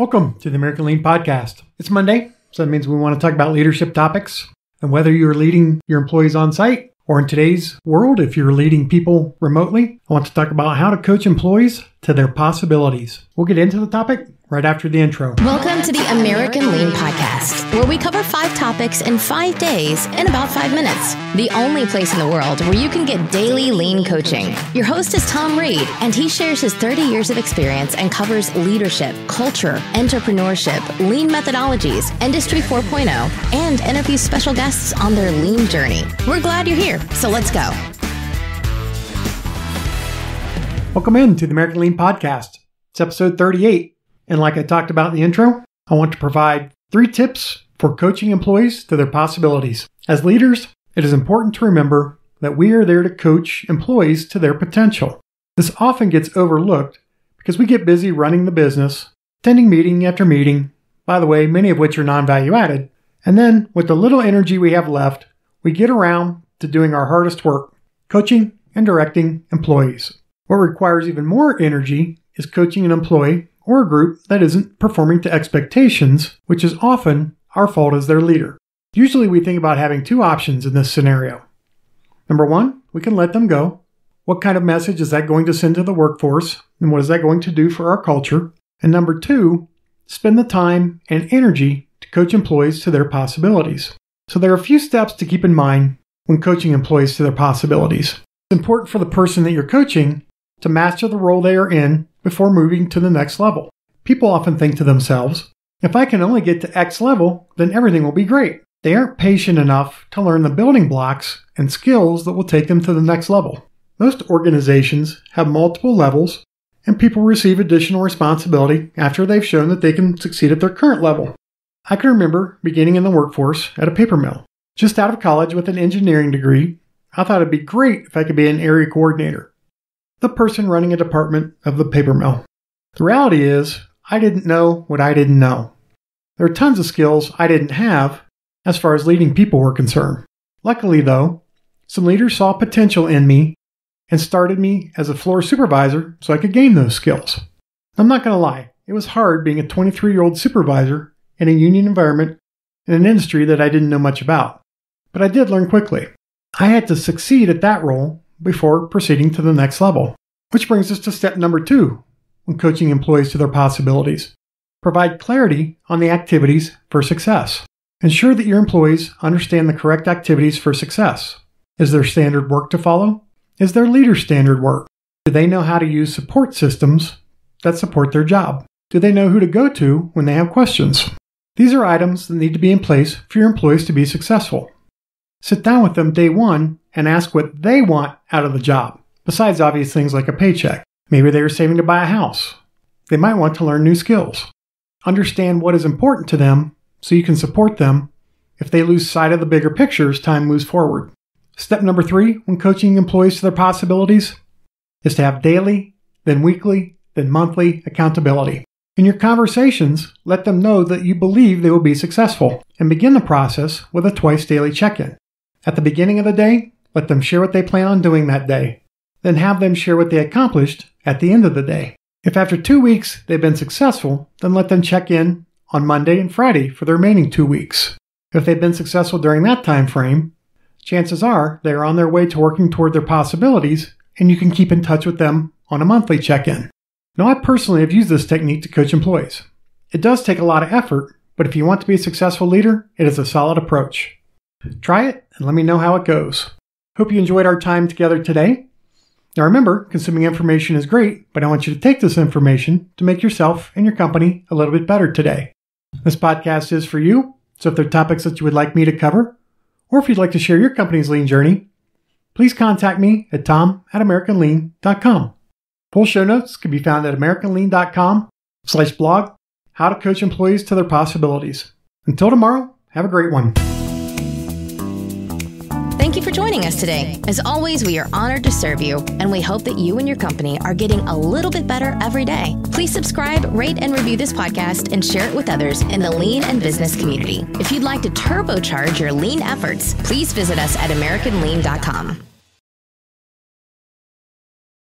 Welcome to the American Lean Podcast. It's Monday, so that means we want to talk about leadership topics. And whether you're leading your employees on site or in today's world, if you're leading people remotely, I want to talk about how to coach employees to their possibilities. We'll get into the topic right after the intro. Welcome to the American Lean Podcast, where we cover five topics in five days in about five minutes. The only place in the world where you can get daily lean coaching. Your host is Tom Reed, and he shares his 30 years of experience and covers leadership, culture, entrepreneurship, lean methodologies, Industry 4.0, and interviews special guests on their lean journey. We're glad you're here, so let's go. Welcome in to the American Lean Podcast. It's episode 38. And like I talked about in the intro, I want to provide three tips for coaching employees to their possibilities. As leaders, it is important to remember that we are there to coach employees to their potential. This often gets overlooked because we get busy running the business, attending meeting after meeting, by the way, many of which are non value added, and then with the little energy we have left, we get around to doing our hardest work coaching and directing employees. What requires even more energy is coaching an employee or a group that isn't performing to expectations, which is often our fault as their leader. Usually we think about having two options in this scenario. Number one, we can let them go. What kind of message is that going to send to the workforce? And what is that going to do for our culture? And number two, spend the time and energy to coach employees to their possibilities. So there are a few steps to keep in mind when coaching employees to their possibilities. It's important for the person that you're coaching to master the role they are in before moving to the next level. People often think to themselves, if I can only get to X level, then everything will be great. They aren't patient enough to learn the building blocks and skills that will take them to the next level. Most organizations have multiple levels, and people receive additional responsibility after they've shown that they can succeed at their current level. I can remember beginning in the workforce at a paper mill. Just out of college with an engineering degree, I thought it'd be great if I could be an area coordinator the person running a department of the paper mill. The reality is, I didn't know what I didn't know. There are tons of skills I didn't have as far as leading people were concerned. Luckily, though, some leaders saw potential in me and started me as a floor supervisor so I could gain those skills. I'm not going to lie, it was hard being a 23 year old supervisor in a union environment in an industry that I didn't know much about. But I did learn quickly. I had to succeed at that role before proceeding to the next level. Which brings us to step number two when coaching employees to their possibilities. Provide clarity on the activities for success. Ensure that your employees understand the correct activities for success. Is there standard work to follow? Is there leader standard work? Do they know how to use support systems that support their job? Do they know who to go to when they have questions? These are items that need to be in place for your employees to be successful. Sit down with them day one and ask what they want out of the job, besides obvious things like a paycheck. Maybe they are saving to buy a house. They might want to learn new skills. Understand what is important to them so you can support them if they lose sight of the bigger picture as time moves forward. Step number three when coaching employees to their possibilities is to have daily, then weekly, then monthly accountability. In your conversations, let them know that you believe they will be successful and begin the process with a twice daily check in. At the beginning of the day, let them share what they plan on doing that day. Then have them share what they accomplished at the end of the day. If after two weeks they've been successful, then let them check in on Monday and Friday for the remaining two weeks. If they've been successful during that time frame, chances are they are on their way to working toward their possibilities and you can keep in touch with them on a monthly check-in. Now I personally have used this technique to coach employees. It does take a lot of effort, but if you want to be a successful leader, it is a solid approach. Try it and let me know how it goes. Hope you enjoyed our time together today. Now remember, consuming information is great, but I want you to take this information to make yourself and your company a little bit better today. This podcast is for you, so if there are topics that you would like me to cover, or if you'd like to share your company's lean journey, please contact me at tom at americanlean.com. Full show notes can be found at americanlean.com slash blog, how to coach employees to their possibilities. Until tomorrow, have a great one. Us today. As always, we are honored to serve you, and we hope that you and your company are getting a little bit better every day. Please subscribe, rate, and review this podcast and share it with others in the lean and business community. If you'd like to turbocharge your lean efforts, please visit us at AmericanLean.com.